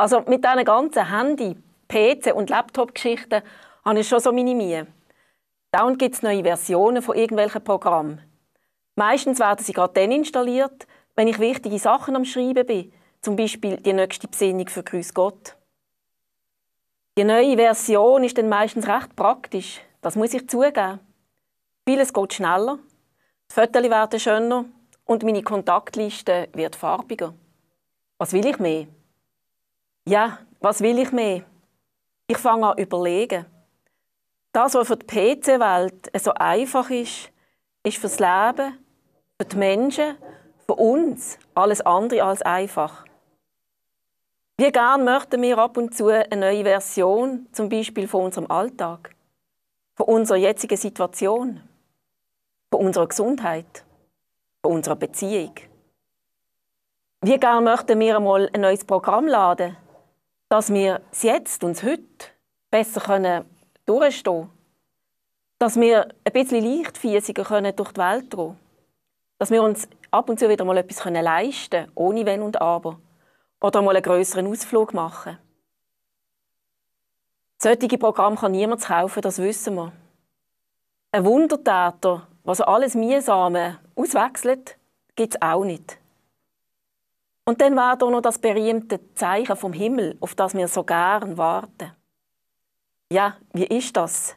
Also mit diesen ganzen Handy, PC und Laptop-Geschichten habe ich schon so meine Mühe. Dauernd gibt es neue Versionen von irgendwelchen Programmen. Meistens werden sie gerade dann installiert, wenn ich wichtige Sachen am Schreiben bin, zum Beispiel die nächste Besinnung für Grüß Gott. Die neue Version ist dann meistens recht praktisch, das muss ich zugeben. Vieles geht schneller, die Fotos werden schöner und meine Kontaktliste wird farbiger. Was will ich mehr? Ja, was will ich mehr? Ich fange an überlegen. Das, was für die PC-Welt so einfach ist, ist fürs Leben, für die Menschen, für uns alles andere als einfach. Wie gern möchten wir ab und zu eine neue Version, zum Beispiel von unserem Alltag, von unserer jetzigen Situation, von unserer Gesundheit, von unserer Beziehung. Wie gern möchten wir einmal ein neues Programm laden, dass wir es jetzt und heute besser können durchstehen können. Dass wir ein bisschen leichtfüßiger können durch die Welt gehen Dass wir uns ab und zu wieder mal etwas leisten können, ohne Wenn und Aber. Oder mal einen grösseren Ausflug machen. Solche Programme kann niemand kaufen, das wissen wir. Ein Wundertäter, was alles Mühsame auswechselt, gibt es auch nicht. Und dann war da noch das berühmte Zeichen vom Himmel, auf das wir so gern warten. Ja, wie ist das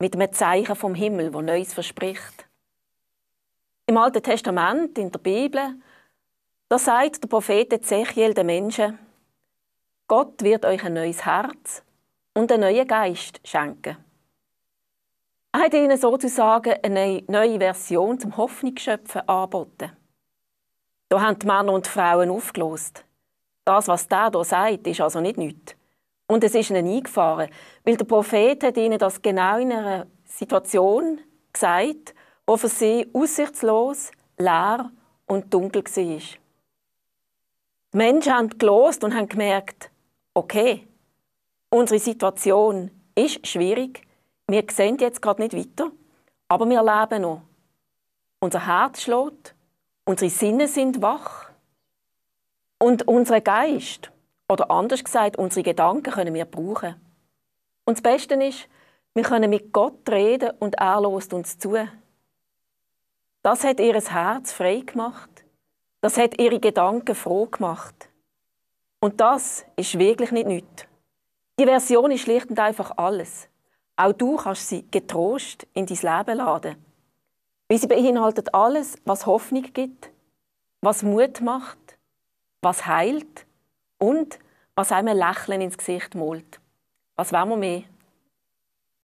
mit einem Zeichen vom Himmel, wo Neues verspricht? Im Alten Testament, in der Bibel, da sagt der Prophet Ezechiel den Menschen, Gott wird euch ein neues Herz und einen neuen Geist schenken. Er hat ihnen sozusagen eine neue Version zum Hoffnungsschöpfen angeboten. Da haben die Männer und die Frauen aufgelost. Das, was der hier sagt, ist also nicht nichts. Und es ist ihnen eingefahren, weil der Prophet hat ihnen das genau in einer Situation gesagt, wo für sie aussichtslos, leer und dunkel war. Die Menschen haben gelost und haben gemerkt, okay, unsere Situation ist schwierig, wir sehen jetzt gerade nicht weiter, aber wir leben noch. Unser Herz schlägt, unsere Sinne sind wach und unser Geist oder anders gesagt, unsere Gedanken können wir brauchen. Und das Beste ist, wir können mit Gott reden und er lässt uns zu. Das hat ihr Herz frei gemacht. Das hat ihre Gedanken froh gemacht. Und das ist wirklich nicht nichts. Die Version ist schlicht und einfach alles. Auch du kannst sie getrost in dein Leben laden. Weil sie beinhaltet alles, was Hoffnung gibt, was Mut macht, was heilt und was einem ein Lächeln ins Gesicht malt. Was wollen wir mehr?